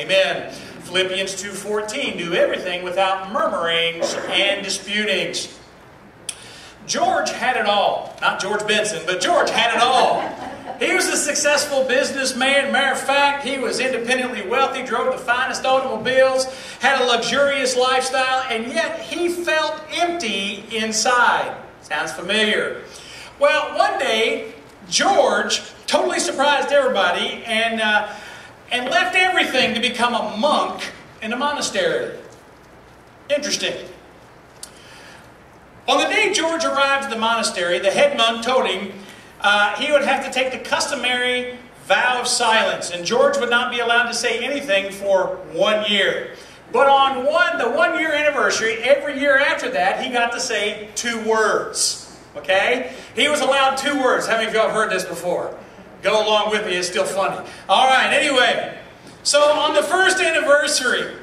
Amen. Philippians 2.14, do everything without murmurings and disputings. George had it all. Not George Benson, but George had it all. He was a successful businessman. Matter of fact, he was independently wealthy, drove the finest automobiles, had a luxurious lifestyle, and yet he felt empty inside. Sounds familiar. Well, one day, George totally surprised everybody and, uh, and left everything to become a monk in a monastery. Interesting. On the day George arrived at the monastery, the head monk told him uh, he would have to take the customary vow of silence, and George would not be allowed to say anything for one year. But on one, the one year anniversary, every year after that, he got to say two words. Okay? He was allowed two words. How many of y'all have heard this before? Go along with me, it's still funny. All right, anyway. So on the first anniversary,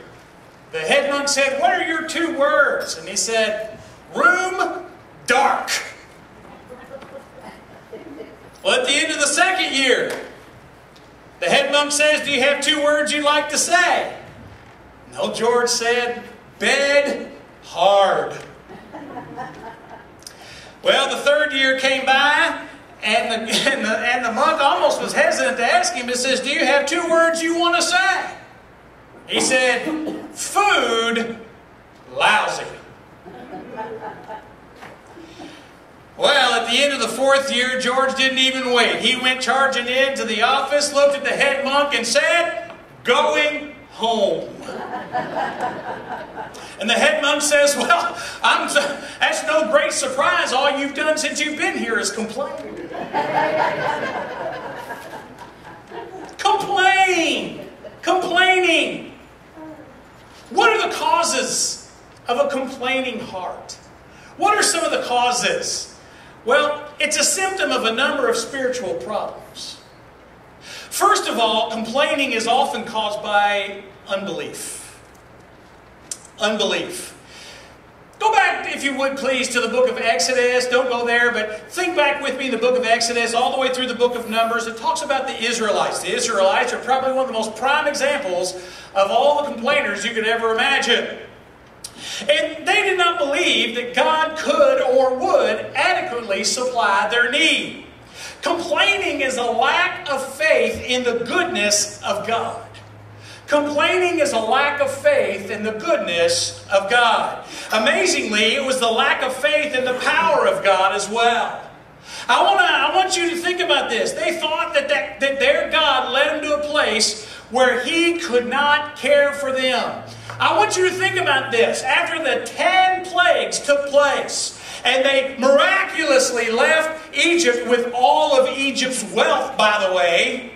the head monk said, What are your two words? And he said, Room dark. Well, at the end of the second year, the head monk says, Do you have two words you'd like to say? No, George said, Bed hard. Well, the third year came by, and the, and the, and the monk almost was hesitant to ask him. He says, Do you have two words you want to say? He said, Food lousy. Well, at the end of the fourth year, George didn't even wait. He went charging into the office, looked at the head monk, and said, Going home. And the head monk says, Well, I'm, that's no great surprise. All you've done since you've been here is complain. complain. Complaining. What are the causes of a complaining heart? What are some of the causes? Well, it's a symptom of a number of spiritual problems. First of all, complaining is often caused by unbelief. Unbelief. Go back, if you would please, to the book of Exodus. Don't go there, but think back with me the book of Exodus, all the way through the book of Numbers. It talks about the Israelites. The Israelites are probably one of the most prime examples of all the complainers you could ever imagine. And they did not believe that God could or would adequately supply their need. Complaining is a lack of faith in the goodness of God. Complaining is a lack of faith in the goodness of God. Amazingly, it was the lack of faith in the power of God as well. I, wanna, I want you to think about this. They thought that, that, that their God led them to a place where He could not care for them. I want you to think about this. After the ten plagues took place, and they miraculously left Egypt with all of Egypt's wealth, by the way,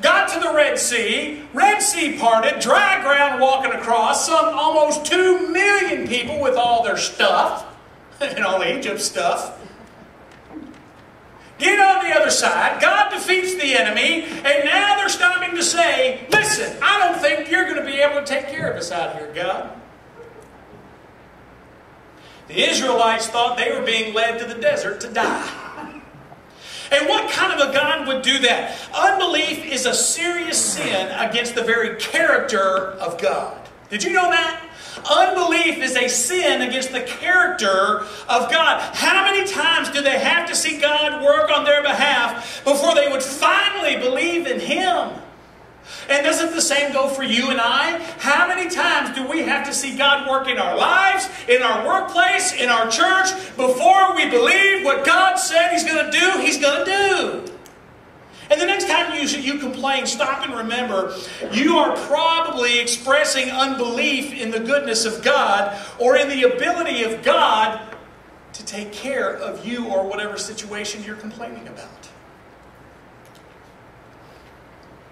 got to the Red Sea, Red Sea parted, dry ground walking across, some almost two million people with all their stuff, and all Egypt's stuff. Get on the other side. God defeats the enemy, and now they're stopping to say, Listen, I don't think you're going to be able to take care of us out here, God. The Israelites thought they were being led to the desert to die. And what kind of a God would do that? Unbelief is a serious sin against the very character of God. Did you know that? Unbelief is a sin against the character of God. How many times do they have to see God work on their behalf before they would finally believe in Him? And doesn't the same go for you and I? How many times do we have to see God work in our lives, in our workplace, in our church, before we believe what God said He's going to do, He's going to do? And the next time you, you complain, stop and remember you are probably expressing unbelief in the goodness of God or in the ability of God to take care of you or whatever situation you're complaining about.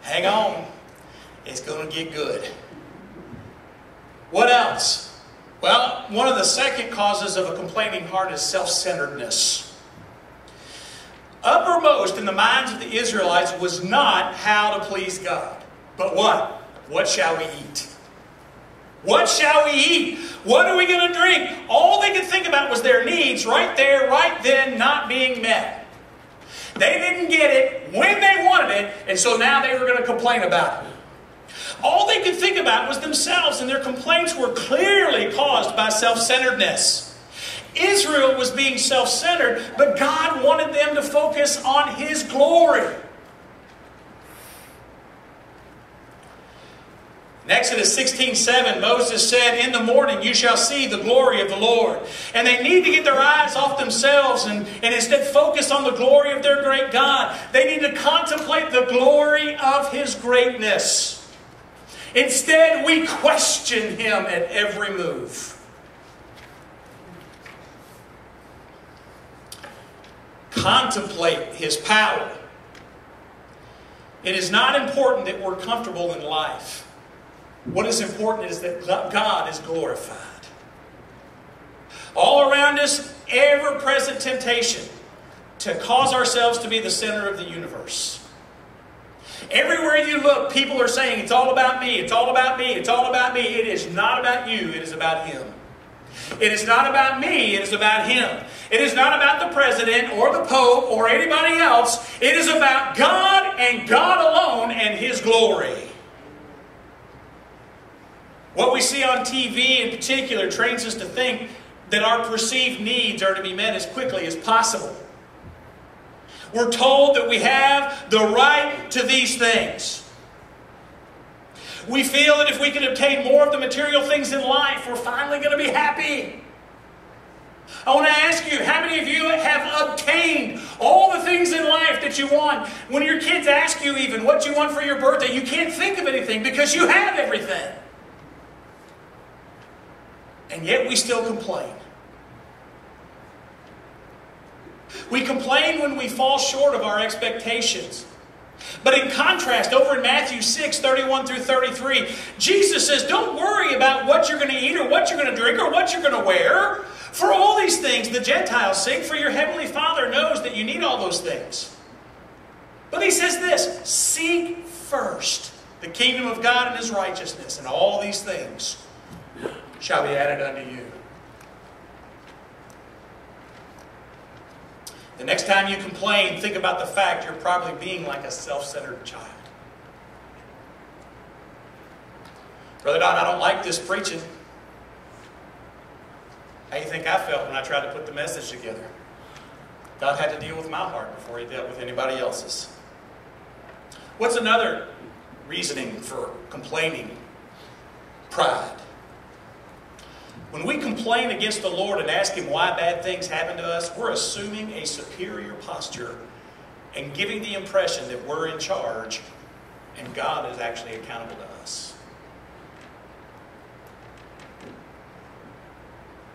Hang on, it's going to get good. What else? Well, one of the second causes of a complaining heart is self centeredness. Uppermost in the minds of the Israelites was not how to please God, but what? What shall we eat? What shall we eat? What are we going to drink? All they could think about was their needs right there, right then, not being met. They didn't get it when they wanted it, and so now they were going to complain about it. All they could think about was themselves, and their complaints were clearly caused by self centeredness. Israel was being self centered, but God wanted them to focus on His glory. In Exodus 16 7, Moses said, In the morning you shall see the glory of the Lord. And they need to get their eyes off themselves and, and instead focus on the glory of their great God. They need to contemplate the glory of His greatness. Instead, we question Him at every move. Contemplate His power. It is not important that we're comfortable in life. What is important is that God is glorified. All around us, ever present temptation to cause ourselves to be the center of the universe. Everywhere you look, people are saying, It's all about me, it's all about me, it's all about me. It is not about you, it is about Him. It is not about me, it is about Him. It is not about the president or the pope or anybody else. It is about God and God alone and His glory. What we see on TV in particular trains us to think that our perceived needs are to be met as quickly as possible. We're told that we have the right to these things. We feel that if we can obtain more of the material things in life, we're finally going to be happy. I want to ask you, how many of you have obtained all the things in life that you want? When your kids ask you even what you want for your birthday, you can't think of anything because you have everything. And yet we still complain. We complain when we fall short of our expectations. But in contrast, over in Matthew 6, 31 through 33, Jesus says, Don't worry about what you're going to eat or what you're going to drink or what you're going to wear. For all these things the Gentiles seek, for your heavenly Father knows that you need all those things. But he says this Seek first the kingdom of God and his righteousness, and all these things shall be added unto you. The next time you complain, think about the fact you're probably being like a self centered child. Brother Don, I don't like this preaching. How do you think I felt when I tried to put the message together? God had to deal with my heart before he dealt with anybody else's. What's another reasoning for complaining? Pride. When we complain against the Lord and ask Him why bad things happen to us, we're assuming a superior posture and giving the impression that we're in charge and God is actually accountable to us.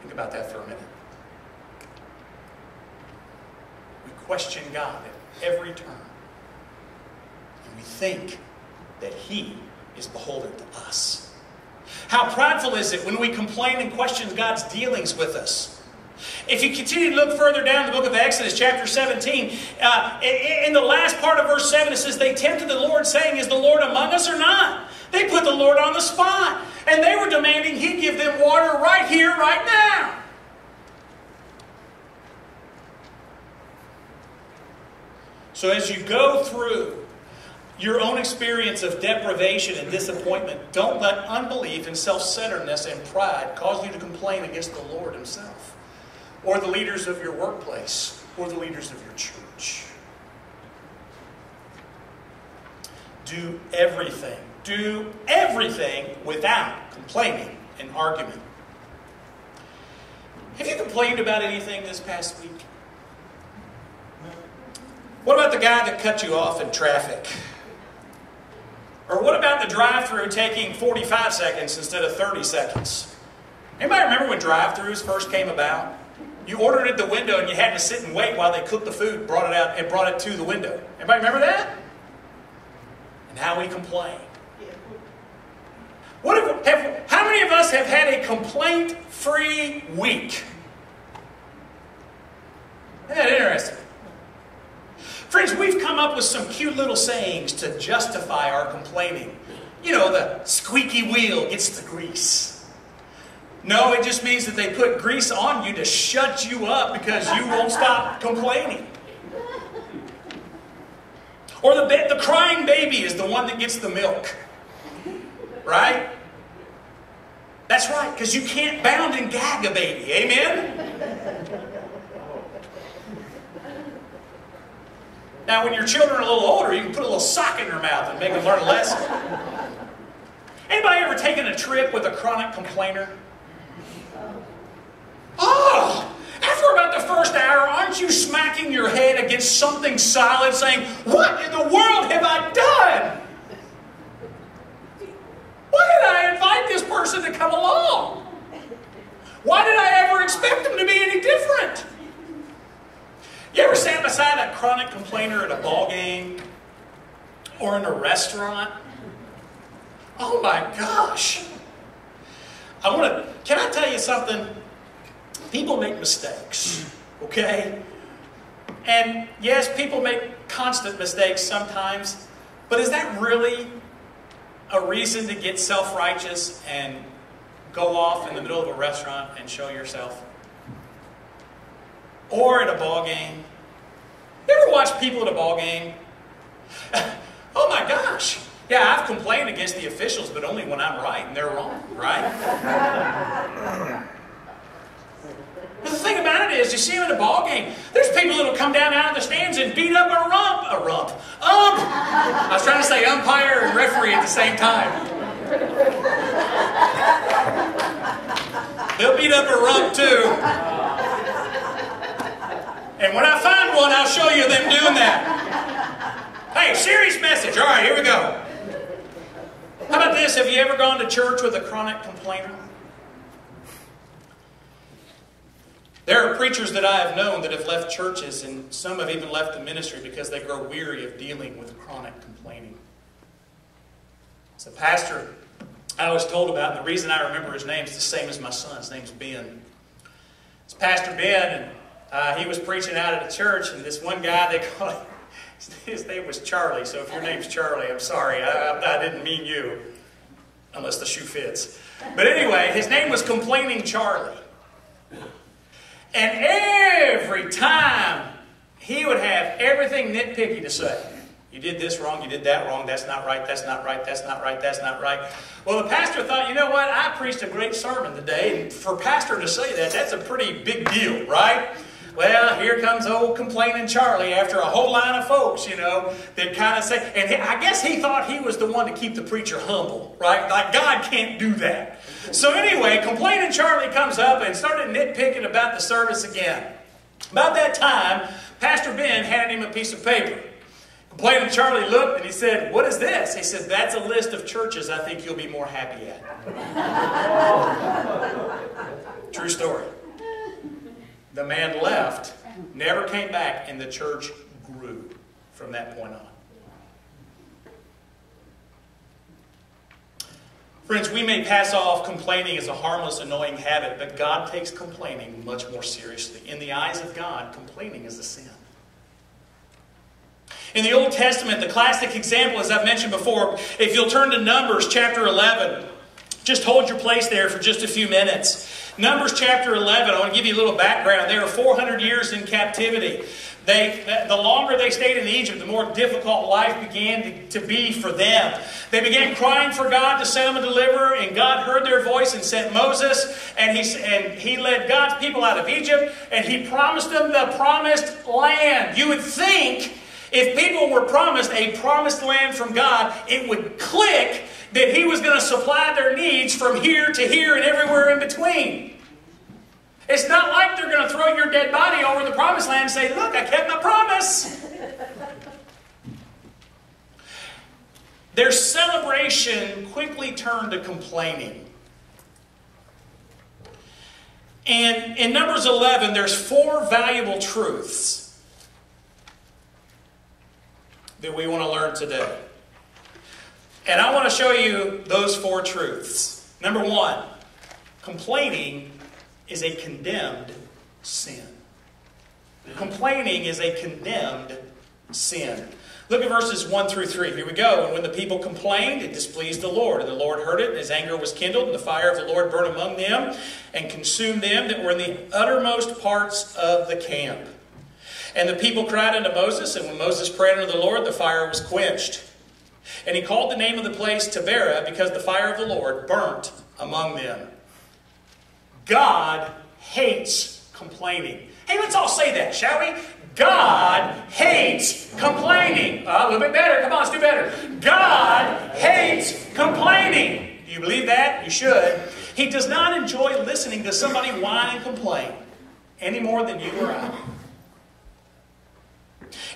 Think about that for a minute. We question God at every turn. And we think that He is beholden to us. How prideful is it when we complain and question God's dealings with us? If you continue to look further down the book of Exodus, chapter 17, uh, in the last part of verse 7, it says, They tempted the Lord, saying, Is the Lord among us or not? They put the Lord on the spot, and they were demanding He give them water right here, right now. So as you go through your own experience of deprivation and disappointment, don't let unbelief and self centeredness and pride cause you to complain against the Lord Himself, or the leaders of your workplace, or the leaders of your church. Do everything, do everything without complaining and argument. Have you complained about anything this past week? What about the guy that cut you off in traffic? Or what about the drive-through taking 45 seconds instead of 30 seconds? Anybody remember when drive-throughs first came about? You ordered at the window and you had to sit and wait while they cooked the food, brought it out, and brought it to the window. Anybody remember that? And how we complain. What if, have, how many of us have had a complaint-free week? Isn't that interesting? Friends, we've come up with some cute little sayings to justify our complaining. You know, the squeaky wheel gets the grease. No, it just means that they put grease on you to shut you up because you won't stop complaining. Or the, the crying baby is the one that gets the milk. right? That's right, because you can't bound and gag a baby. Amen? Now, when your children are a little older, you can put a little sock in their mouth and make them learn a lesson. Anybody ever taken a trip with a chronic complainer? Oh, after about the first hour, aren't you smacking your head against something solid saying, What in the world have I done? Why did I invite this person to come along? Why did I ever expect them to be any different? You ever stand beside a chronic complainer at a ball game or in a restaurant? Oh my gosh. I want to, can I tell you something? People make mistakes, okay? And yes, people make constant mistakes sometimes, but is that really a reason to get self righteous and go off in the middle of a restaurant and show yourself? Or at a ball game? You ever watch people at a ball game? oh my gosh. Yeah, I've complained against the officials, but only when I'm right and they're wrong, right? But the thing about it is, you see them in a ball game. There's people that'll come down out of the stands and beat up a rump, a rump, ump. I was trying to say umpire and referee at the same time. They'll beat up a rump too. And when I find one, I'll show you them doing that. Hey, serious message. All right, here we go. How about this? Have you ever gone to church with a chronic complainer? There are preachers that I have known that have left churches, and some have even left the ministry because they grow weary of dealing with chronic complaining. It's a pastor I was told about, and the reason I remember his name is the same as my son. His name's Ben. It's Pastor Ben, and uh, he was preaching out at a church, and this one guy, they called his name was Charlie. So if your name's Charlie, I'm sorry, I, I didn't mean you, unless the shoe fits. But anyway, his name was Complaining Charlie. And every time he would have everything nitpicky to say. You did this wrong, you did that wrong, that's not right, that's not right, that's not right, that's not right. Well, the pastor thought, you know what, I preached a great sermon today, and for pastor to say that, that's a pretty big deal, right? Well, here comes old complaining Charlie after a whole line of folks, you know, that kind of say, and I guess he thought he was the one to keep the preacher humble, right? Like God can't do that. So anyway, complaining Charlie comes up and started nitpicking about the service again. About that time, Pastor Ben handed him a piece of paper. Complaining Charlie looked and he said, What is this? He said, That's a list of churches I think you'll be more happy at. True story. The man left, never came back, and the church grew from that point on. Friends, we may pass off complaining as a harmless, annoying habit, but God takes complaining much more seriously. In the eyes of God, complaining is a sin. In the Old Testament, the classic example, as I've mentioned before, if you'll turn to Numbers chapter 11, just hold your place there for just a few minutes. Numbers chapter 11, I want to give you a little background. They were 400 years in captivity. They, the longer they stayed in Egypt, the more difficult life began to, be for them. They began crying for God to send them a deliverer, and God heard their voice and sent Moses, and he, and he led God's people out of Egypt, and he promised them the promised land. You would think if people were promised a promised land from God, it would click that He was going to supply their needs from here to here and everywhere in between. It's not like they're going to throw your dead body over the promised land and say, Look, I kept my promise. Their celebration quickly turned to complaining. And in Numbers 11, there's four valuable truths that we want to learn today. And I want to show you those four truths. Number one, complaining is a condemned sin. Complaining is a condemned sin. Look at verses 1 through 3. Here we go. And when the people complained, it displeased the Lord. And the Lord heard it, and his anger was kindled, and the fire of the Lord burned among them, and consumed them that were in the uttermost parts of the camp. And the people cried unto Moses, and when Moses prayed unto the Lord, the fire was quenched. And he called the name of the place Taberah because the fire of the Lord burnt among them. God hates complaining. Hey, let's all say that, shall we? God hates complaining. Uh, a little bit better. Come on, let's do better. God hates complaining. Do you believe that? You should. He does not enjoy listening to somebody whine and complain any more than you or I.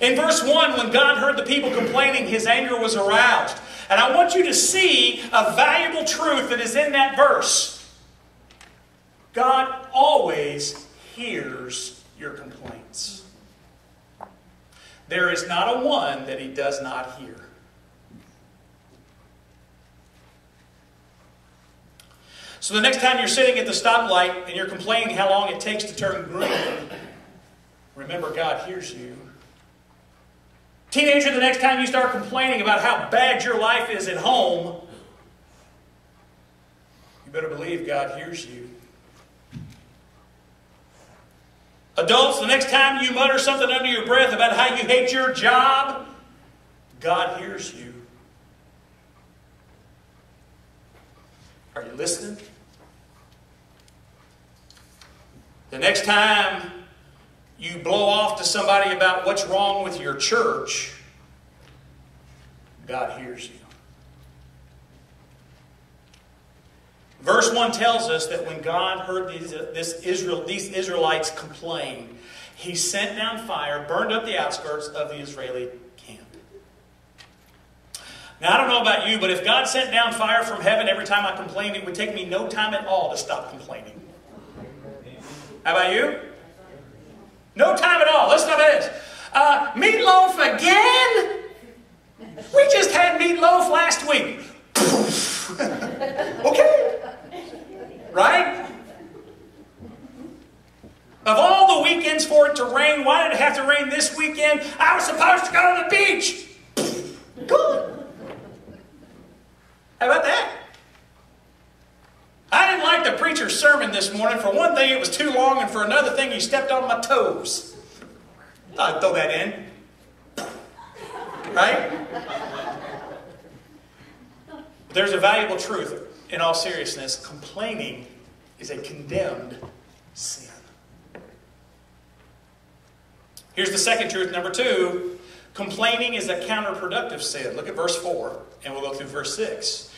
In verse 1, when God heard the people complaining, his anger was aroused. And I want you to see a valuable truth that is in that verse. God always hears your complaints. There is not a one that he does not hear. So the next time you're sitting at the stoplight and you're complaining how long it takes to turn green, remember God hears you. Teenager, the next time you start complaining about how bad your life is at home, you better believe God hears you. Adults, the next time you mutter something under your breath about how you hate your job, God hears you. Are you listening? The next time you blow off to somebody about what's wrong with your church, God hears you. Verse 1 tells us that when God heard these, uh, this Israel, these Israelites complain, he sent down fire, burned up the outskirts of the Israeli camp. Now, I don't know about you, but if God sent down fire from heaven every time I complained, it would take me no time at all to stop complaining. How about you? No time at all. Listen to this. Uh, meatloaf again? We just had meatloaf last week. okay. Right? Of all the weekends for it to rain, why did it have to rain this weekend? I was supposed to go to the beach. Good. How about that? I didn't like the preacher's sermon this morning. For one thing, it was too long, and for another thing, he stepped on my toes. I'd throw that in. Right? There's a valuable truth in all seriousness. Complaining is a condemned sin. Here's the second truth, number two. Complaining is a counterproductive sin. Look at verse 4, and we'll go through verse 6.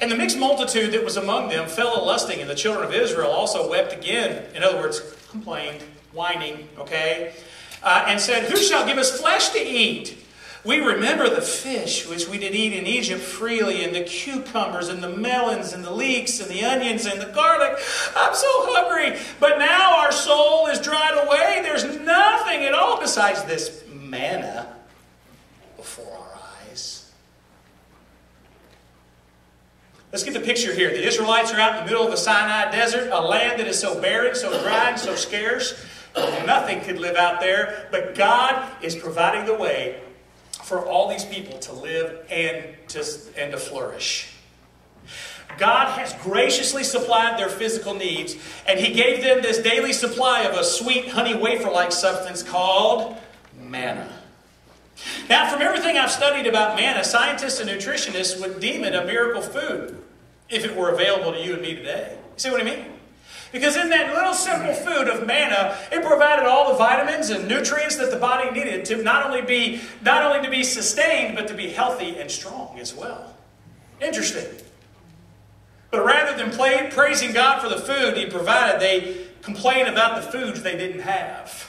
And the mixed multitude that was among them fell a lusting, and the children of Israel also wept again. In other words, complained, whining, okay? Uh, and said, Who shall give us flesh to eat? We remember the fish which we did eat in Egypt freely, and the cucumbers, and the melons, and the leeks, and the onions, and the garlic. I'm so hungry. But now our soul is dried away. There's nothing at all besides this manna before our eyes. Let's get the picture here. The Israelites are out in the middle of the Sinai desert, a land that is so barren, so dry, and so scarce. Nothing could live out there, but God is providing the way for all these people to live and to, and to flourish. God has graciously supplied their physical needs, and He gave them this daily supply of a sweet honey wafer like substance called manna. Now, from everything I've studied about manna, scientists and nutritionists would deem it a miracle food if it were available to you and me today. You see what I mean? Because in that little simple food of manna, it provided all the vitamins and nutrients that the body needed to not only be, not only to be sustained, but to be healthy and strong as well. Interesting. But rather than play, praising God for the food He provided, they complain about the foods they didn't have.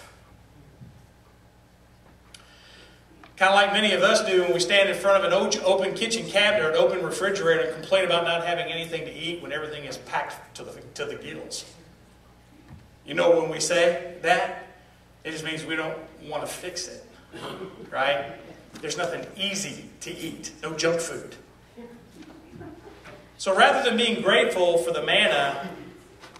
Kind of like many of us do when we stand in front of an open kitchen cabinet or an open refrigerator and complain about not having anything to eat when everything is packed to the, to the gills. You know when we say that, it just means we don't want to fix it, right? There's nothing easy to eat, no junk food. So rather than being grateful for the manna,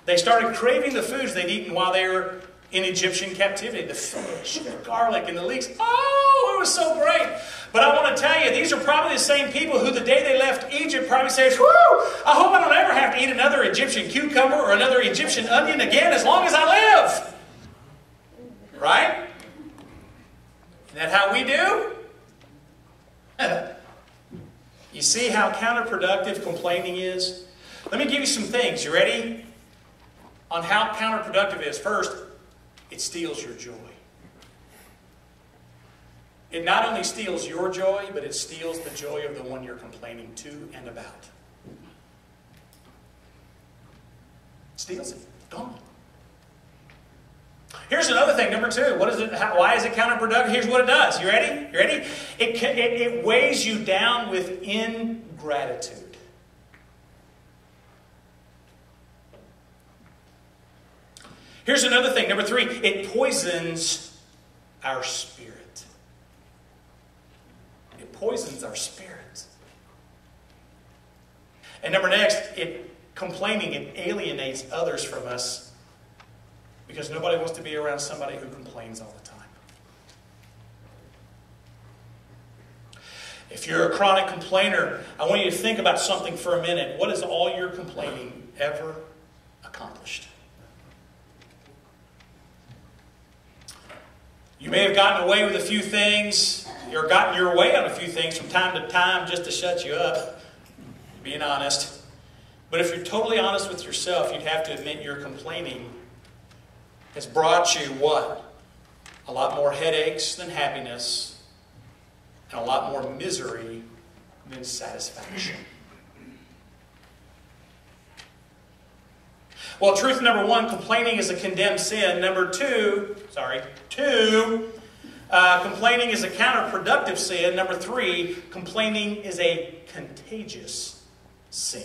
they started craving the foods they'd eaten while they were in Egyptian captivity. The fish, the garlic, and the leeks. Oh, was so great. But I want to tell you, these are probably the same people who the day they left Egypt probably said, Whew, I hope I don't ever have to eat another Egyptian cucumber or another Egyptian onion again as long as I live. Right? Isn't that how we do? You see how counterproductive complaining is? Let me give you some things. You ready? On how counterproductive it is. First, it steals your joy. It not only steals your joy, but it steals the joy of the one you're complaining to and about. Steals it. Gone. Here's another thing, number two. What is it? How, why is it counterproductive? Here's what it does. You ready? You ready? It, it, it weighs you down with ingratitude. Here's another thing. Number three. It poisons our spirit. Poisons our spirit. And number next, it complaining it alienates others from us because nobody wants to be around somebody who complains all the time. If you're a chronic complainer, I want you to think about something for a minute. What has all your complaining ever accomplished? You may have gotten away with a few things, or gotten your way on a few things from time to time just to shut you up, being honest. But if you're totally honest with yourself, you'd have to admit you're complaining has brought you what? A lot more headaches than happiness, and a lot more misery than satisfaction. Well, truth number one, complaining is a condemned sin. Number two, sorry, two, uh, complaining is a counterproductive sin. Number three, complaining is a contagious sin.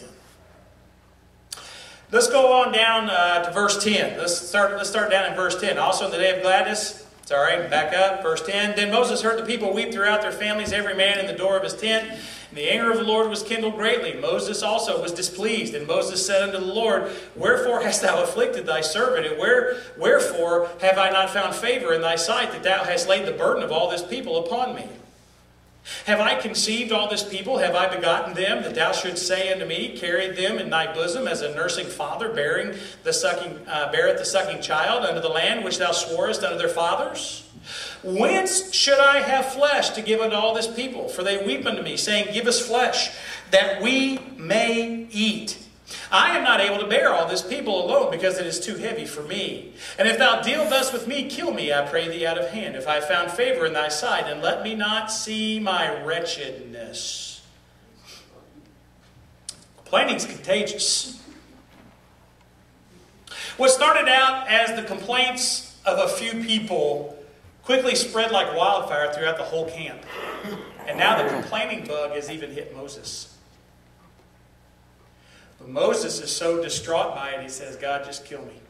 Let's go on down uh, to verse 10. Let's start, let's start down in verse 10. Also in the day of gladness, sorry, back up, verse 10. Then Moses heard the people weep throughout their families, every man in the door of his tent. And the anger of the Lord was kindled greatly. Moses also was displeased. And Moses said unto the Lord, Wherefore hast thou afflicted thy servant? And where, wherefore have I not found favor in thy sight that thou hast laid the burden of all this people upon me? Have I conceived all this people? Have I begotten them, that thou shouldst say unto me, Carried them in thy bosom as a nursing father bearing the sucking, uh, beareth the sucking child unto the land which thou sworest unto their fathers? Whence should I have flesh to give unto all this people? For they weep unto me, saying, Give us flesh, that we may eat. I am not able to bear all this people alone because it is too heavy for me. And if thou deal thus with me, kill me, I pray thee, out of hand, if I found favor in thy sight, and let me not see my wretchedness. Complaining is contagious. What started out as the complaints of a few people quickly spread like wildfire throughout the whole camp. And now the complaining bug has even hit Moses. But Moses is so distraught by it, he says, God, just kill me.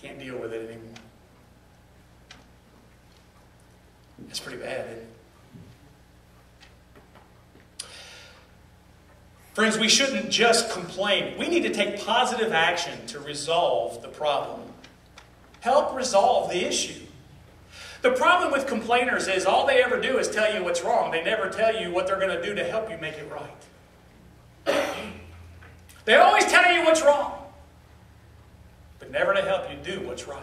Can't deal with it anymore. That's pretty bad, isn't it? Friends, we shouldn't just complain. We need to take positive action to resolve the problem. Help resolve the issue. The problem with complainers is all they ever do is tell you what's wrong. They never tell you what they're going to do to help you make it right. They always tell you what's wrong, but never to help you do what's right.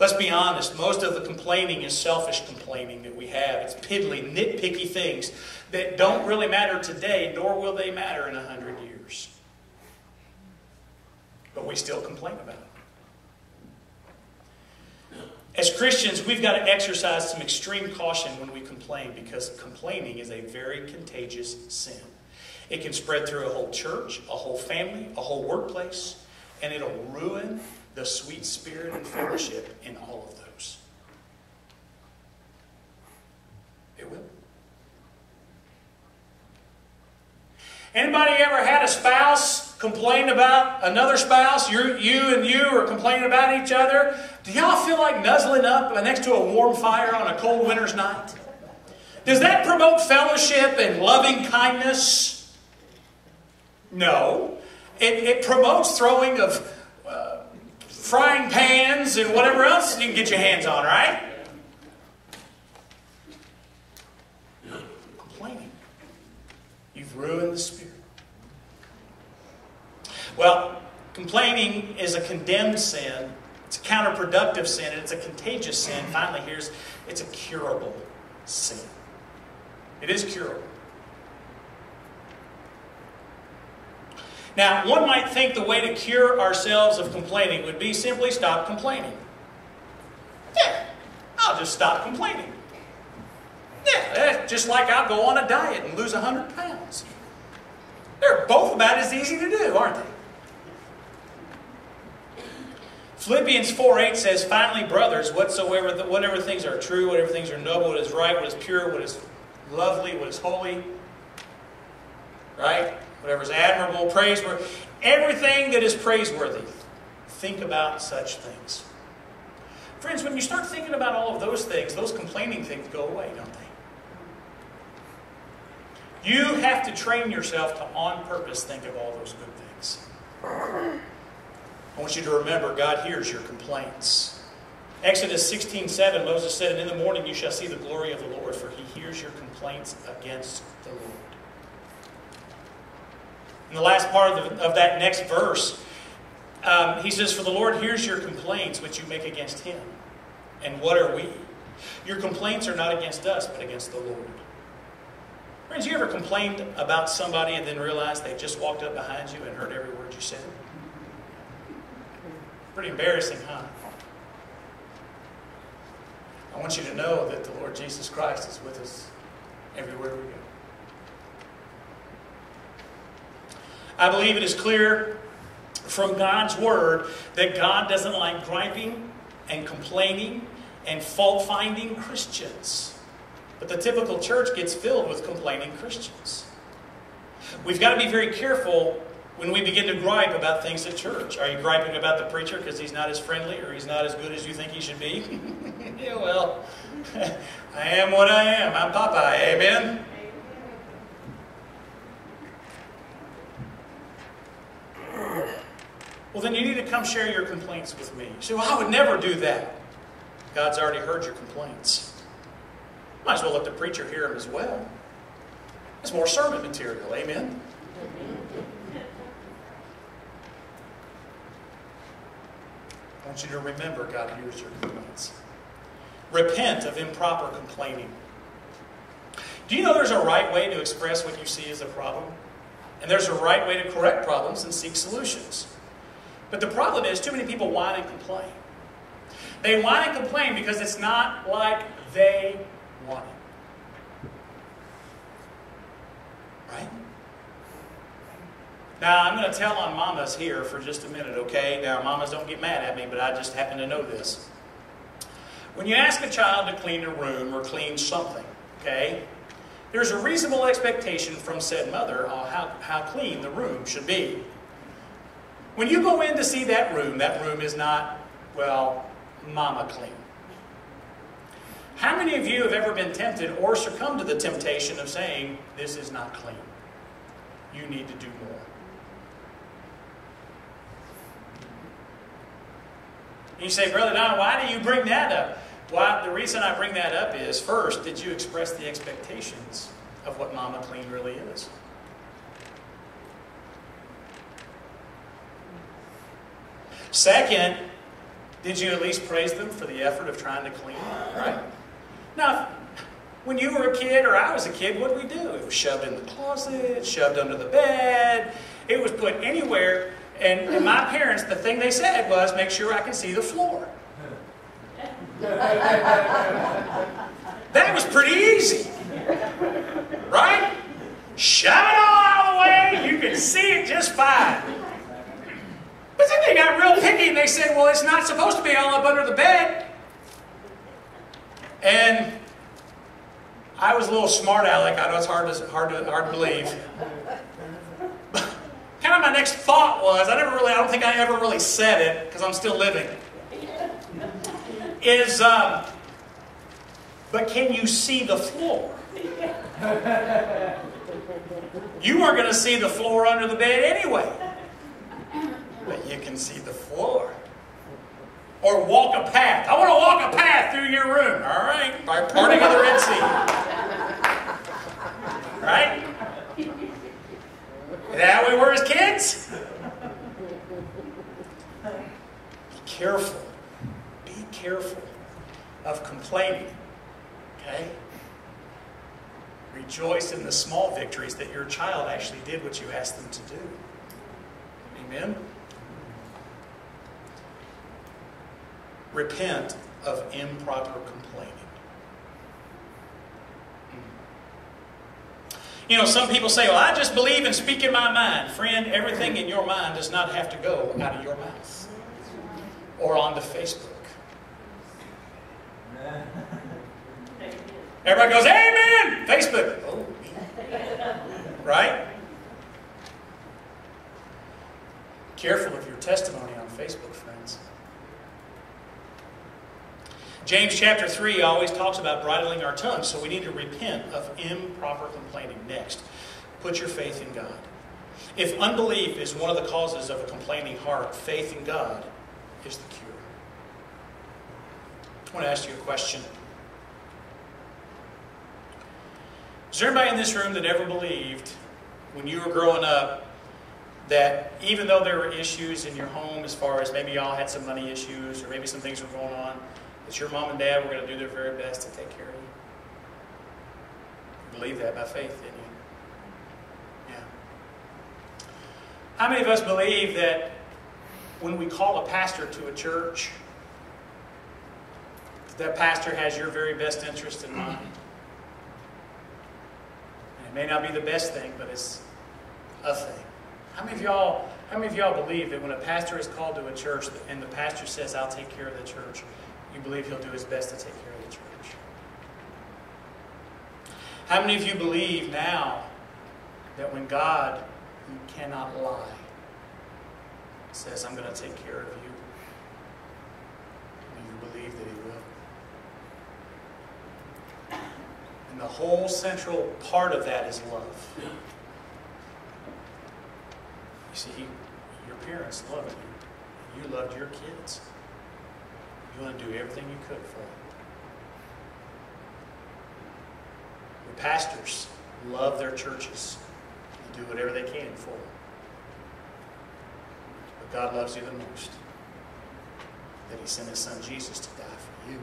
Let's be honest, most of the complaining is selfish complaining that we have. It's piddly, nitpicky things that don't really matter today, nor will they matter in a hundred years. But we still complain about it. As Christians, we've got to exercise some extreme caution when we complain because complaining is a very contagious sin. It can spread through a whole church, a whole family, a whole workplace, and it'll ruin the sweet spirit and fellowship in all of those. It will. Anybody ever had a spouse complain about another spouse? you you and you are complaining about each other. Do y'all feel like nuzzling up next to a warm fire on a cold winter's night? Does that promote fellowship and loving kindness? No. It, it promotes throwing of uh, frying pans and whatever else you can get your hands on, right? Complaining. You've ruined the spirit. Well, complaining is a condemned sin It's a counterproductive sin, and it's a contagious sin. Finally, here's it's a curable sin. It is curable. Now, one might think the way to cure ourselves of complaining would be simply stop complaining. Yeah, I'll just stop complaining. Yeah, eh, just like I'll go on a diet and lose 100 pounds. They're both about as easy to do, aren't they? Philippians 4 8 says, Finally, brothers, whatsoever the, whatever things are true, whatever things are noble, what is right, what is pure, what is lovely, what is holy, right? Whatever is admirable, praiseworthy, everything that is praiseworthy, think about such things. Friends, when you start thinking about all of those things, those complaining things go away, don't they? You have to train yourself to on purpose think of all those good things. I want you to remember God hears your complaints. Exodus 16 7, Moses said, And in the morning you shall see the glory of the Lord, for he hears your complaints against the Lord. In the last part of, the, of that next verse, um, he says, For the Lord hears your complaints which you make against him. And what are we? Your complaints are not against us, but against the Lord. Friends, you ever complained about somebody and then realized they just walked up behind you and heard every word you said? Pretty embarrassing, huh? I want you to know that the Lord Jesus Christ is with us everywhere we go. I believe it is clear from God's Word that God doesn't like griping and complaining and fault finding Christians. But the typical church gets filled with complaining Christians. We've got to be very careful when we begin to gripe about things at church. Are you griping about the preacher because he's not as friendly or he's not as good as you think he should be? yeah, well, I am what I am. I'm Popeye. Amen. Well, then you need to come share your complaints with me. You say, well, I would never do that. God's already heard your complaints. Might as well let the preacher hear them as well. It's more sermon material. Amen. I want you to remember God hears your complaints. Repent of improper complaining. Do you know there's a right way to express what you see as a problem? And there's a right way to correct problems and seek solutions. But the problem is, too many people whine and complain. They whine and complain because it's not like they want it. Right? Now, I'm going to tell on mamas here for just a minute, okay? Now, mamas don't get mad at me, but I just happen to know this. When you ask a child to clean a room or clean something, okay, there's a reasonable expectation from said mother on how, how clean the room should be. When you go in to see that room, that room is not, well, mama clean. How many of you have ever been tempted or succumbed to the temptation of saying, This is not clean? You need to do more. You say, Brother Don, why do you bring that up? Well, the reason I bring that up is first, did you express the expectations of what Mama Clean really is? Second, did you at least praise them for the effort of trying to clean? Right? Now, when you were a kid or I was a kid, what did we do? It was shoved in the closet, shoved under the bed, it was put anywhere. And, and my parents, the thing they said was, make sure I can see the floor. that was pretty easy. Right? Shove it all the way, you can see it just fine. But then they got real picky and they said, well, it's not supposed to be all up under the bed. And I was a little smart aleck. I know it's hard to, hard to, hard to believe. My next thought was, I never really, I don't think I ever really said it because I'm still living. Is, um, but can you see the floor? You weren't going to see the floor under the bed anyway but you can see the floor. Or walk a path. I want to walk a path through your room. All right, by parting of the Red Sea. Right? That we were as kids? Be careful Be careful of complaining. Okay? Rejoice in the small victories that your child actually did what you asked them to do. Amen? Repent of improper complaining. You know, some people say, well, I just believe and speak in my mind. Friend, everything in your mind does not have to go out of your mouth or onto Facebook. Everybody goes, Amen! Facebook. Oh, right? Careful of your testimony on Facebook, friends. James chapter 3 always talks about bridling our tongues, so we need to repent of improper complaining. Next, put your faith in God. If unbelief is one of the causes of a complaining heart, faith in God is the cure. I want to ask you a question. Is there anybody in this room that ever believed when you were growing up that even though there were issues in your home as far as maybe y'all had some money issues or maybe some things were going on, that your mom and dad We're going to do their very best to take care of you? You believe that by faith, didn't you? Yeah. How many of us believe that when we call a pastor to a church, that pastor has your very best interest in mind? And It may not be the best thing, but it's a thing. How many of y'all, how many of y'all believe that when a pastor is called to a church and the pastor says, I'll take care of the church, you believe he'll do his best to take care of the church? How many of you believe now that when God, who cannot lie, says, I'm going to take care of you, do you believe that he will? And the whole central part of that is love. You see, your parents loved you. You loved your kids. You want to do everything you could for them. Your pastors love their churches and do whatever they can for them. But God loves you the most. That He sent His Son Jesus to die for you.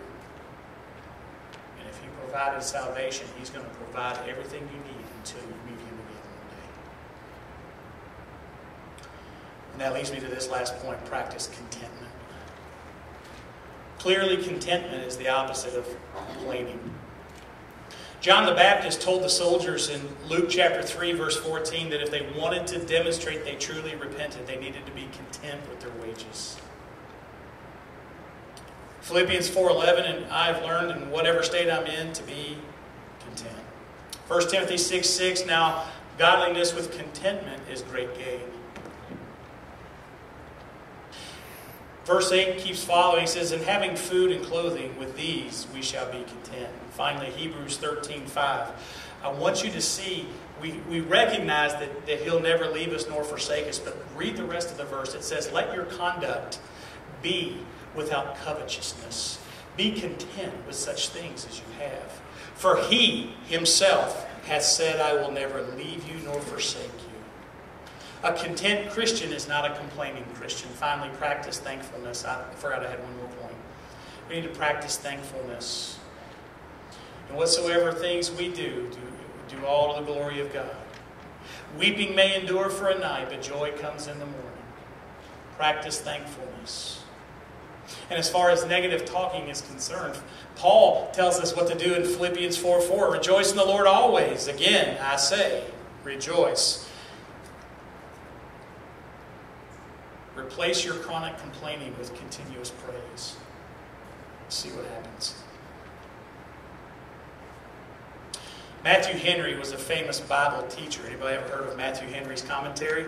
And if He provided salvation, He's going to provide everything you need until you meet Him again one day. And that leads me to this last point practice contentment. Clearly, contentment is the opposite of complaining. John the Baptist told the soldiers in Luke chapter 3, verse 14, that if they wanted to demonstrate they truly repented, they needed to be content with their wages. Philippians 4.11, and I've learned in whatever state I'm in to be content. 1 Timothy 6, 6, now godliness with contentment is great gain. Verse 8 keeps following. He says, And having food and clothing, with these we shall be content. Finally, Hebrews 13 5. I want you to see, we, we recognize that, that He'll never leave us nor forsake us, but read the rest of the verse. It says, Let your conduct be without covetousness. Be content with such things as you have. For He Himself hath said, I will never leave you nor forsake you. A content Christian is not a complaining Christian. Finally, practice thankfulness. I forgot I had one more point. We need to practice thankfulness. And whatsoever things we do, do, do all to the glory of God. Weeping may endure for a night, but joy comes in the morning. Practice thankfulness. And as far as negative talking is concerned, Paul tells us what to do in Philippians 4 4. Rejoice in the Lord always. Again, I say, rejoice. Replace your chronic complaining with continuous praise. See what happens. Matthew Henry was a famous Bible teacher. Anybody ever heard of Matthew Henry's commentary?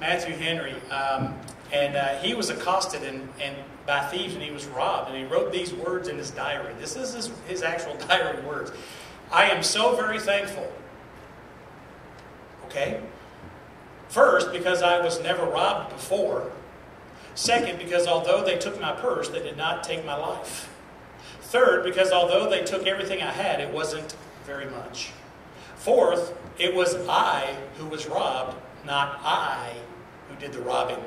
Matthew Henry, um, and uh, he was accosted and, and by thieves and he was robbed. And he wrote these words in his diary. This is his, his actual diary words. I am so very thankful. Okay? First, because I was never robbed before. Second, because although they took my purse, they did not take my life. Third, because although they took everything I had, it wasn't very much. Fourth, it was I who was robbed, not I who did the robbing.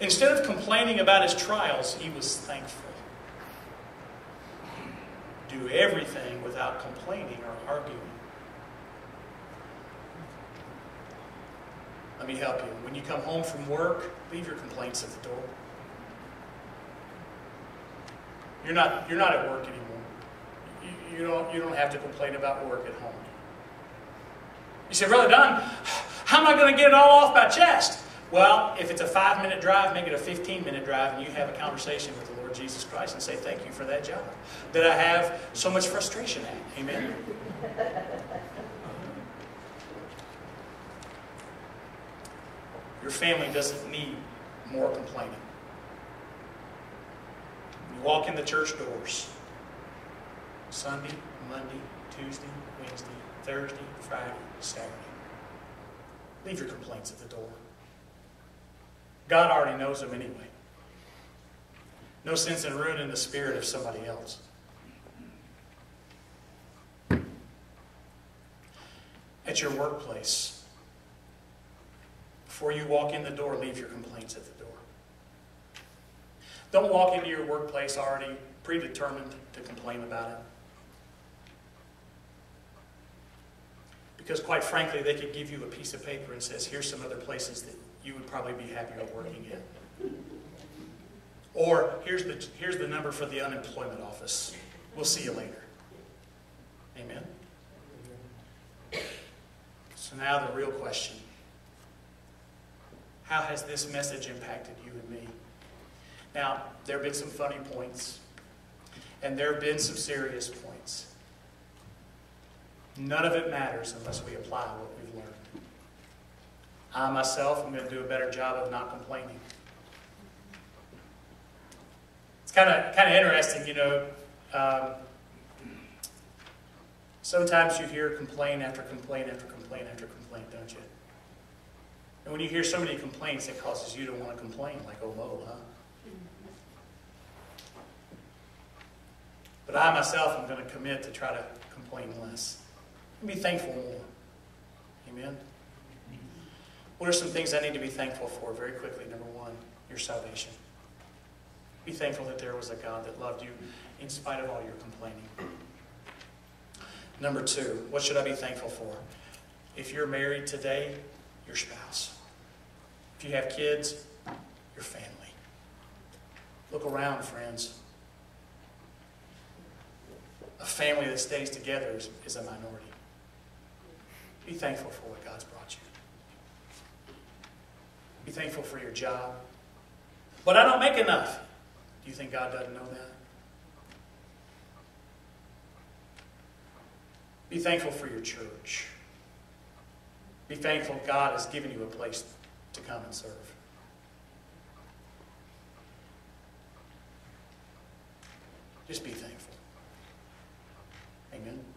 Instead of complaining about his trials, he was thankful. Do everything without complaining or arguing. Let me help you. When you come home from work, leave your complaints at the door. You're not, you're not at work anymore. You, you, don't, you don't have to complain about work at home. You say, Brother Don, how am I going to get it all off my chest? Well, if it's a five minute drive, make it a 15 minute drive, and you have a conversation with the Lord Jesus Christ and say, Thank you for that job that I have so much frustration at. Amen. Your family doesn't need more complaining. You walk in the church doors Sunday, Monday, Tuesday, Wednesday, Thursday, Friday, Saturday. Leave your complaints at the door. God already knows them anyway. No sense in ruining the spirit of somebody else. At your workplace, before you walk in the door, leave your complaints at the door. Don't walk into your workplace already predetermined to complain about it. Because quite frankly, they could give you a piece of paper and says, here's some other places that you would probably be happier working in. Or here's the, here's the number for the unemployment office. We'll see you later. Amen. So now the real question. How has this message impacted you and me? Now, there have been some funny points, and there have been some serious points. None of it matters unless we apply what we've learned. I myself am going to do a better job of not complaining. It's kind of kind of interesting, you know. Um, sometimes you hear complaint after complaint after complaint after complaint, don't you? And when you hear so many complaints, it causes you to want to complain, like, oh, no, huh? But I myself am going to commit to try to complain less and be thankful more. Amen? What are some things I need to be thankful for? Very quickly, number one, your salvation. Be thankful that there was a God that loved you in spite of all your complaining. Number two, what should I be thankful for? If you're married today, your spouse. If you have kids, your family. Look around, friends. A family that stays together is, is a minority. Be thankful for what God's brought you. Be thankful for your job. But I don't make enough. Do you think God doesn't know that? Be thankful for your church. Be thankful God has given you a place to come and serve. Just be thankful. Amen.